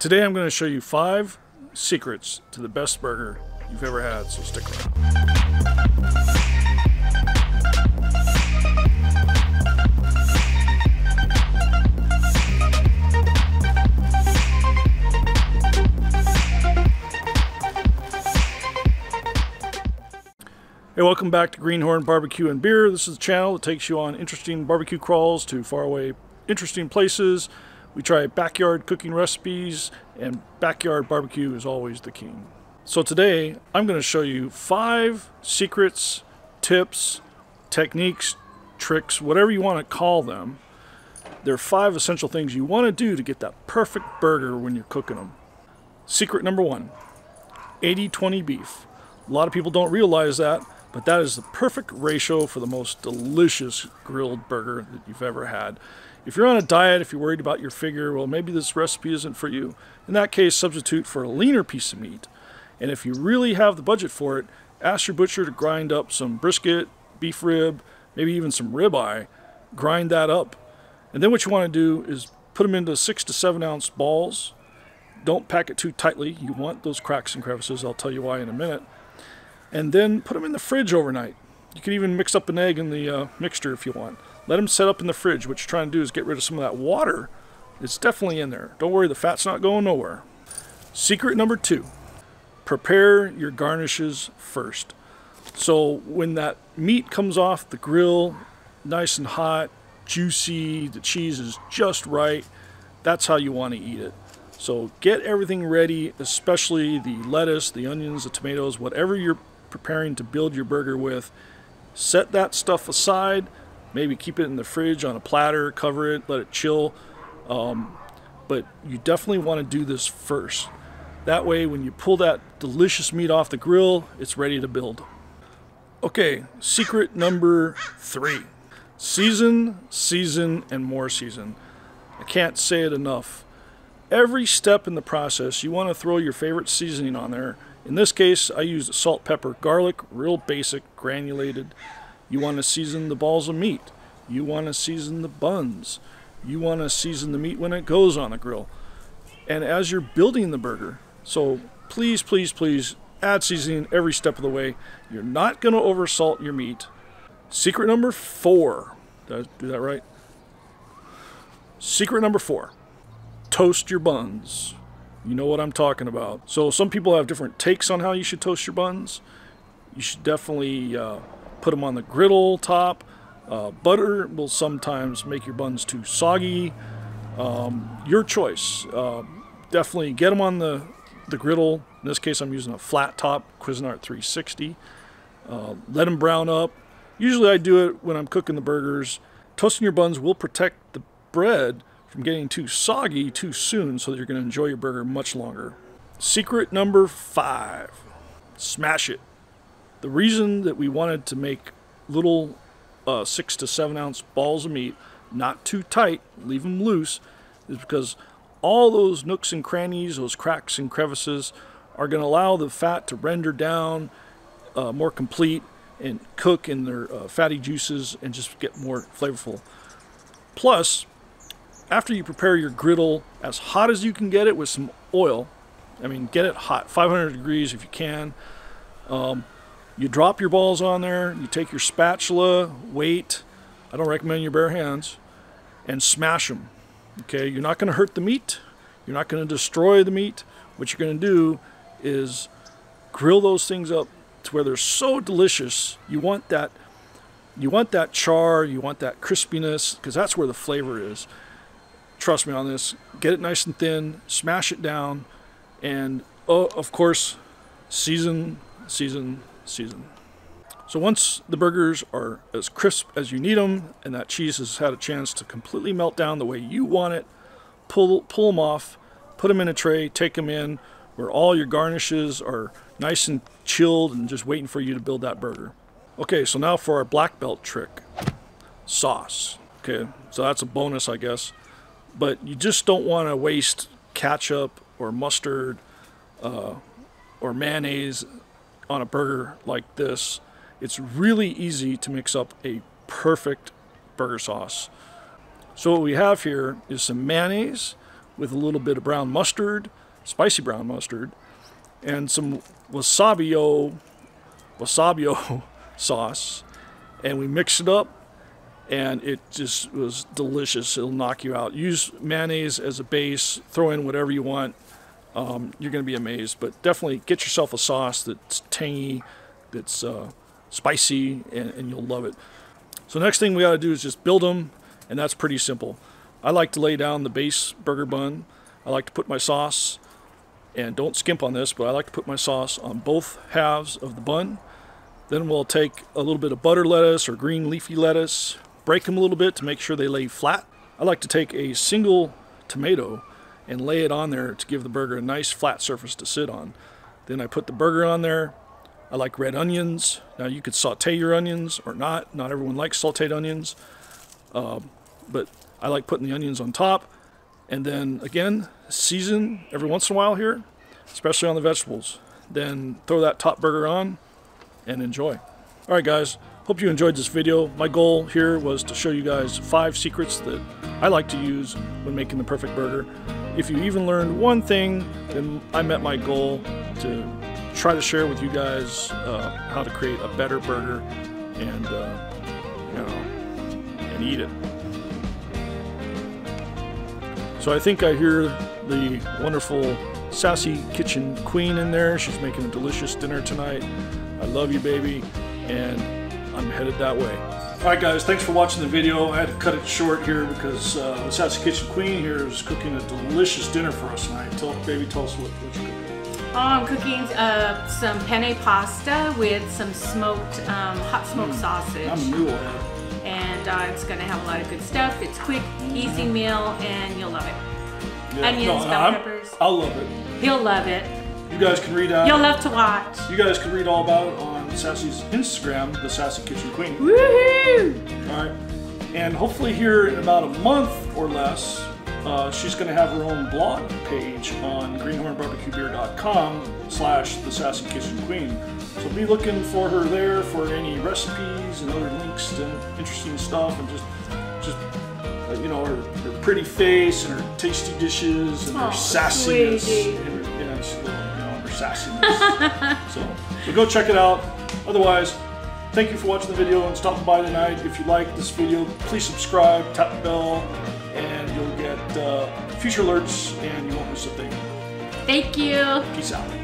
Today I'm going to show you five secrets to the best burger you've ever had, so stick around. Hey, welcome back to Greenhorn Barbecue and Beer. This is the channel that takes you on interesting barbecue crawls to faraway interesting places. We try backyard cooking recipes, and backyard barbecue is always the king. So today, I'm going to show you five secrets, tips, techniques, tricks, whatever you want to call them. There are five essential things you want to do to get that perfect burger when you're cooking them. Secret number one 80 20 beef. A lot of people don't realize that, but that is the perfect ratio for the most delicious grilled burger that you've ever had. If you're on a diet, if you're worried about your figure, well, maybe this recipe isn't for you. In that case, substitute for a leaner piece of meat. And if you really have the budget for it, ask your butcher to grind up some brisket, beef rib, maybe even some ribeye. Grind that up. And then what you want to do is put them into six to seven ounce balls. Don't pack it too tightly. You want those cracks and crevices. I'll tell you why in a minute and then put them in the fridge overnight. You can even mix up an egg in the uh, mixture if you want. Let them set up in the fridge. What you're trying to do is get rid of some of that water. It's definitely in there. Don't worry, the fat's not going nowhere. Secret number two, prepare your garnishes first. So when that meat comes off the grill, nice and hot, juicy, the cheese is just right, that's how you want to eat it. So get everything ready, especially the lettuce, the onions, the tomatoes, whatever you're preparing to build your burger with. Set that stuff aside. Maybe keep it in the fridge on a platter, cover it, let it chill. Um, but you definitely want to do this first. That way, when you pull that delicious meat off the grill, it's ready to build. Okay, secret number three season, season, and more season. I can't say it enough. Every step in the process, you want to throw your favorite seasoning on there in this case, I used salt, pepper, garlic, real basic, granulated. You want to season the balls of meat. You want to season the buns. You want to season the meat when it goes on the grill. And as you're building the burger, so please, please, please add seasoning every step of the way. You're not going to oversalt your meat. Secret number four. Did I do that right? Secret number four toast your buns. You know what I'm talking about. So some people have different takes on how you should toast your buns. You should definitely uh, put them on the griddle top. Uh, butter will sometimes make your buns too soggy. Um, your choice. Uh, definitely get them on the, the griddle. In this case, I'm using a flat top Cuisinart 360. Uh, let them brown up. Usually I do it when I'm cooking the burgers. Toasting your buns will protect the bread from getting too soggy too soon so that you're going to enjoy your burger much longer. Secret number five smash it. The reason that we wanted to make little uh, six to seven ounce balls of meat, not too tight, leave them loose, is because all those nooks and crannies, those cracks and crevices, are going to allow the fat to render down uh, more complete and cook in their uh, fatty juices and just get more flavorful. Plus, after you prepare your griddle as hot as you can get it with some oil, I mean, get it hot, 500 degrees if you can. Um, you drop your balls on there, you take your spatula, weight, I don't recommend your bare hands, and smash them. Okay, you're not going to hurt the meat, you're not going to destroy the meat. What you're going to do is grill those things up to where they're so delicious. You want that you want that char, you want that crispiness because that's where the flavor is trust me on this. Get it nice and thin, smash it down, and oh, of course, season, season, season. So once the burgers are as crisp as you need them, and that cheese has had a chance to completely melt down the way you want it, pull pull them off, put them in a tray, take them in, where all your garnishes are nice and chilled and just waiting for you to build that burger. Okay, so now for our black belt trick, sauce. Okay, so that's a bonus, I guess but you just don't want to waste ketchup or mustard uh, or mayonnaise on a burger like this. It's really easy to mix up a perfect burger sauce. So what we have here is some mayonnaise, with a little bit of brown mustard, spicy brown mustard, and some wasabio, wasabio sauce, and we mix it up, and it just was delicious. It'll knock you out. Use mayonnaise as a base. Throw in whatever you want. Um, you're going to be amazed. But definitely get yourself a sauce that's tangy, that's uh, spicy, and, and you'll love it. So next thing we got to do is just build them, and that's pretty simple. I like to lay down the base burger bun. I like to put my sauce, and don't skimp on this, but I like to put my sauce on both halves of the bun. Then we'll take a little bit of butter lettuce or green leafy lettuce, break them a little bit to make sure they lay flat. I like to take a single tomato and lay it on there to give the burger a nice flat surface to sit on. Then I put the burger on there. I like red onions. Now you could saute your onions or not. Not everyone likes sauteed onions. Uh, but I like putting the onions on top. And then again, season every once in a while here, especially on the vegetables. Then throw that top burger on and enjoy. All right, guys, hope you enjoyed this video. My goal here was to show you guys five secrets that I like to use when making the perfect burger. If you even learned one thing, then I met my goal to try to share with you guys uh, how to create a better burger and, uh, you know, and eat it. So I think I hear the wonderful sassy kitchen queen in there. She's making a delicious dinner tonight. I love you, baby, and I'm headed that way. All right, guys, thanks for watching the video. I had to cut it short here because uh, the Sassy Kitchen Queen here is cooking a delicious dinner for us tonight. Tell, baby, tell us what, what you're cooking. Oh, I'm cooking uh, some penne pasta with some smoked, um, hot smoked mm, sausage. I'm a mule and uh, it's going to have a lot of good stuff. It's quick, easy meal, and you'll love it. Yeah. Onions, no, bell I'm, peppers. I'll love it. He'll love it. You guys can read out. You'll love to watch. You guys can read all about it on Sassy's Instagram, the Sassy Kitchen Queen. Woohoo! All right, and hopefully here in about a month or less, uh, she's going to have her own blog page on greenhornbarbecuebeer.com slash the Sassy Kitchen Queen. So be looking for her there for any recipes and other links to interesting stuff and just just uh, you know her, her pretty face and her tasty dishes and her sassiness and her, you know, her sassiness. so, so go check it out. Otherwise, thank you for watching the video and stopping by tonight. If you like this video, please subscribe, tap the bell, and you'll get uh, future alerts and you won't miss a thing. Thank you. Peace out.